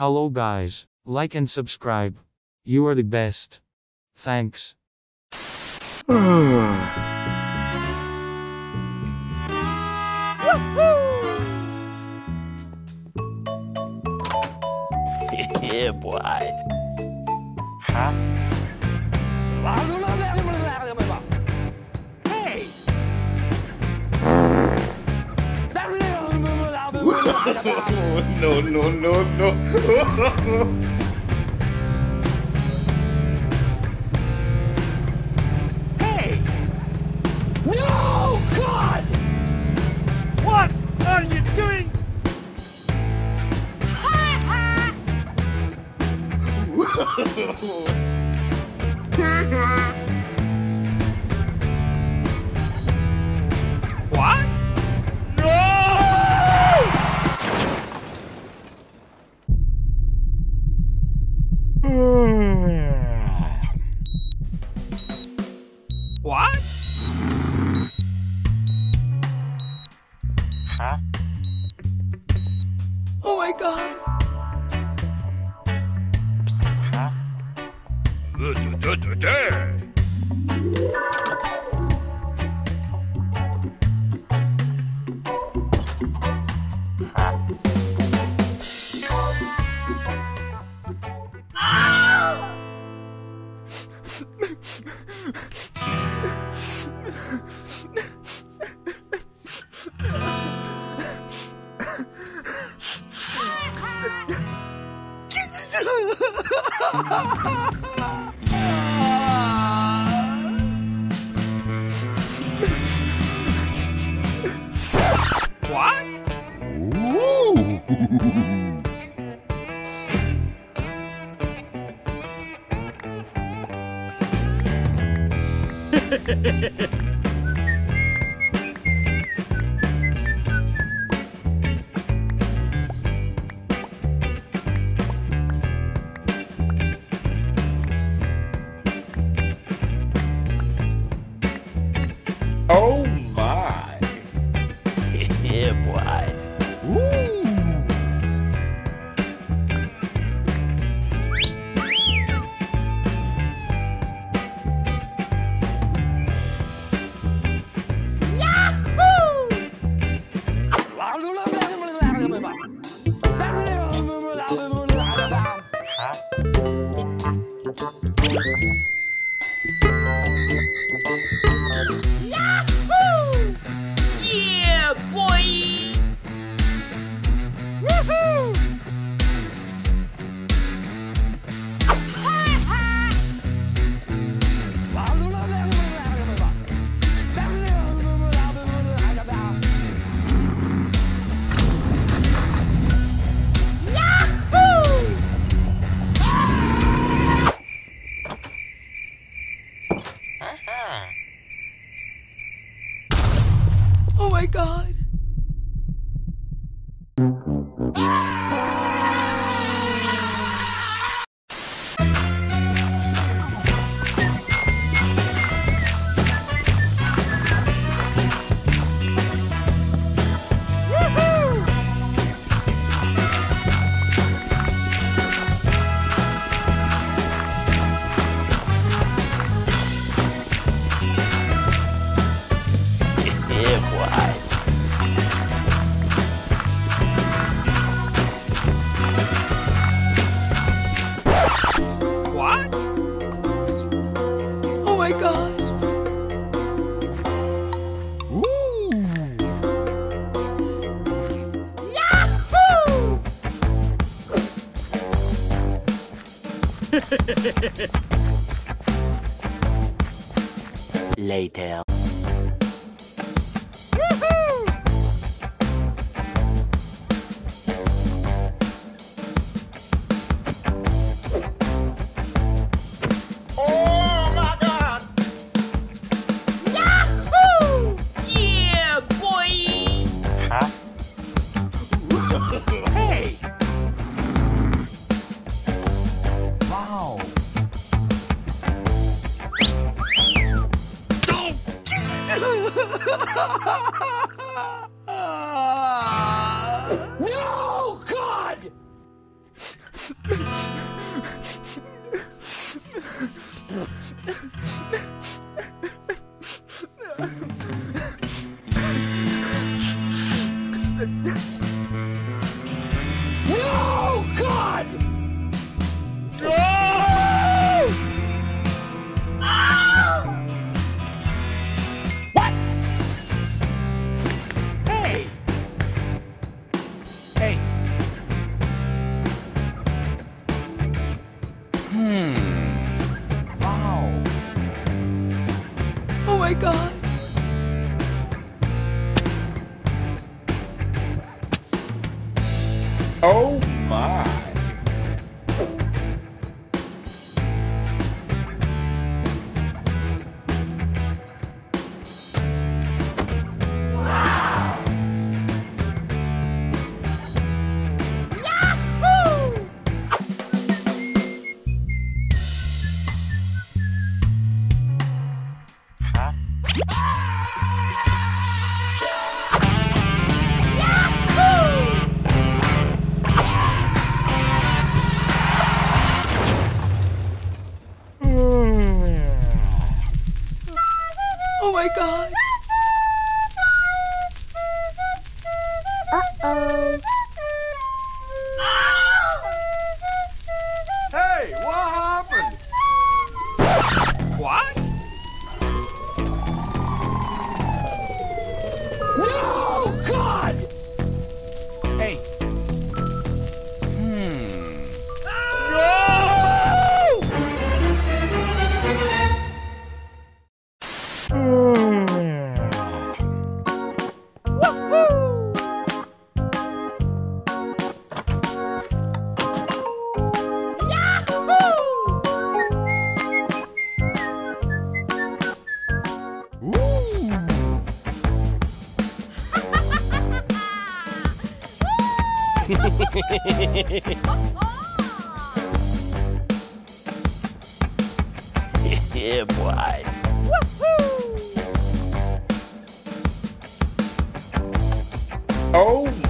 Hello guys, like and subscribe. You are the best. Thanks. yeah, boy. Huh? No, no, no, no. Hey! No! God! what are you doing? What? What? Huh? Oh my god! Huh? What? Hehehehe Later. Yeah, boy! Huh? Ha ha ha! Oh Yeah, boy. Oh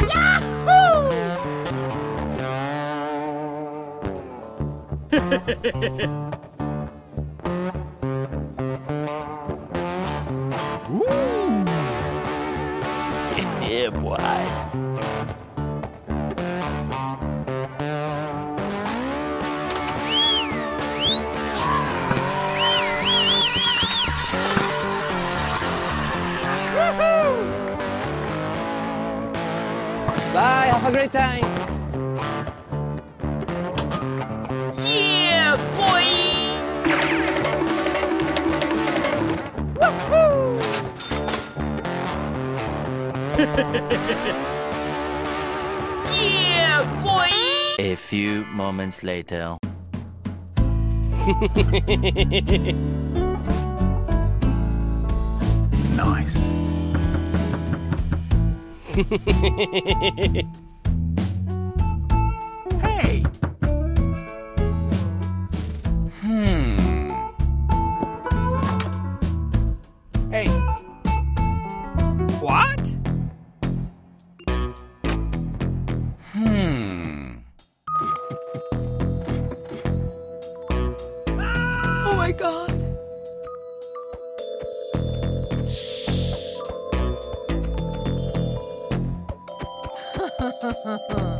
my have a great time. Yeah, boy! yeah, boy! A few moments later. Nice. Ha ha ha!